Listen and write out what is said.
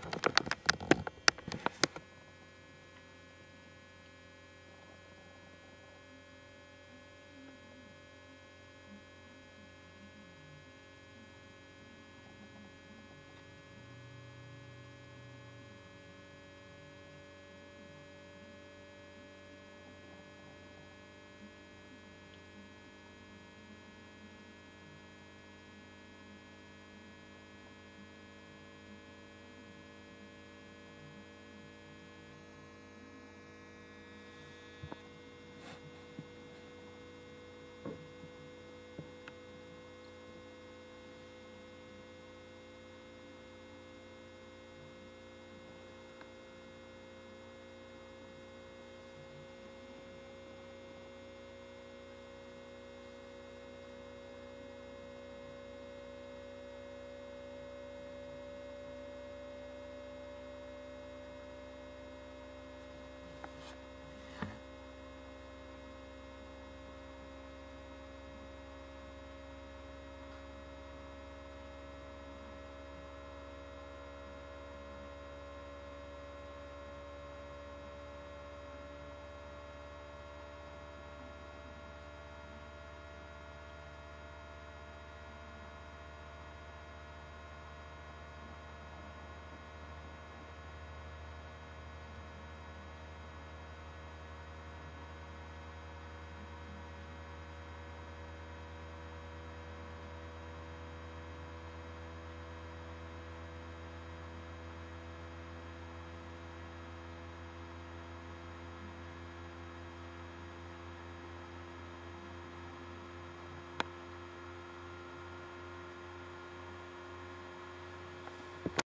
¡Gracias!